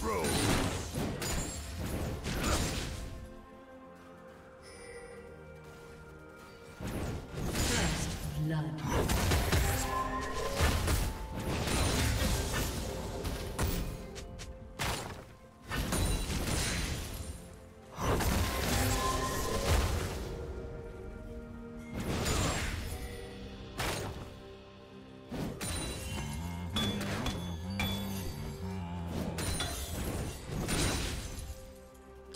Roll. First blood.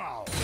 Wow!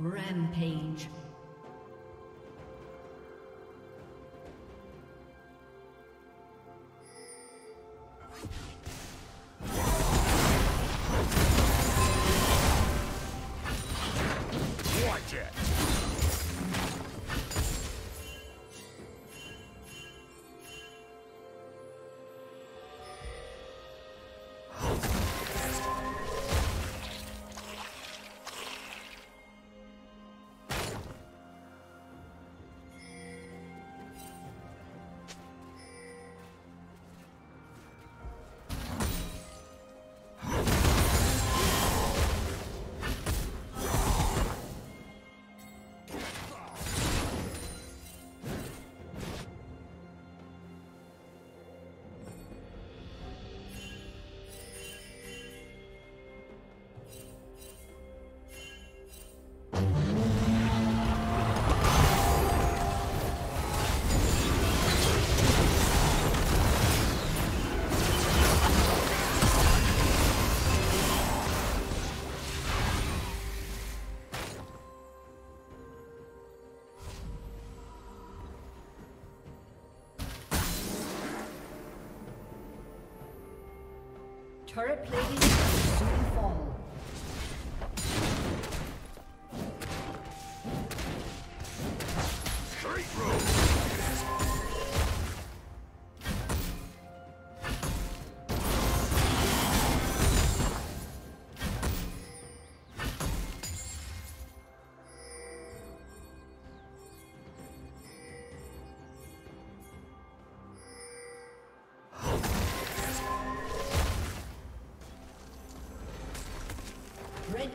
Rampage. Turret plating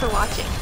For watching.